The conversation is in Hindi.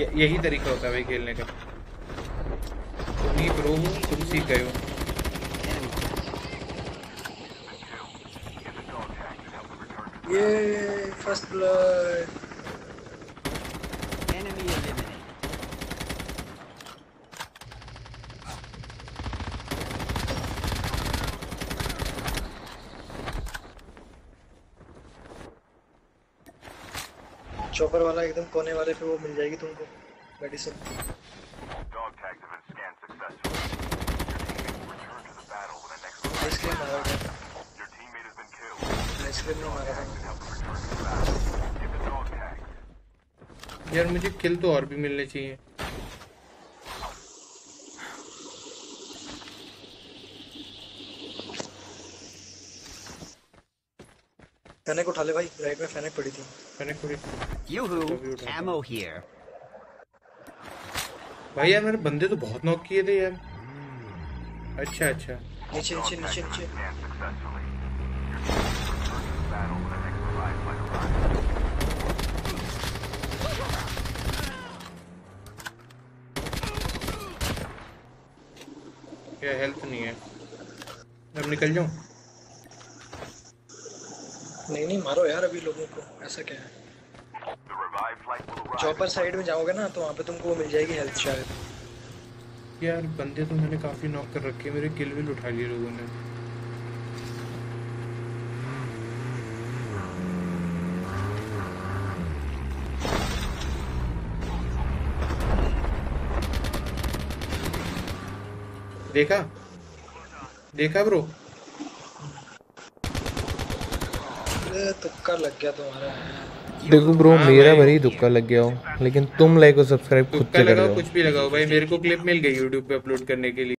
यही तरीका होता है भाई खेलने का। तुम तुम सीख गए ये फ़र्स्ट ब्लड चॉपर वाला एकदम कोने वाले पे वो मिल जाएगी तुमको मेडिसिन यार मुझे किल तो और भी मिलने चाहिए। फैनक उठा ले भाई राइट में फैनक पड़ी थी कोई Yoo-hoo, Review done. ammo here. भाई यार मेरे बंदे तो बहुत नॉक किए थे यार अच्छा अच्छा नीचे नीचे नीचे नीचे. क्या हेल्थ नहीं है अब निकल जाऊँ नहीं नहीं, मारो यार अभी लोगों को, ऐसा क्या है. चॉपर साइड में जाओगे ना तो वहाँ पे तुमको मिल जाएगी हेल्थ शायद। यार, बंदे तो मैंने काफ़ी नॉक कर रखे मेरे किल भी उठा लिए लोगों ने। देखा? देखा ब्रो तुक्का लग गया तुम्हारा। देखो ब्रो हाँ मेरा भाई। भरी दुक्का लग गया हो लेकिन तुम लाइक और सब्सक्राइब खुद से कर लगाओ कुछ भी लगाओ भाई मेरे को क्लिप मिल गई यूट्यूब पे अपलोड करने के लिए।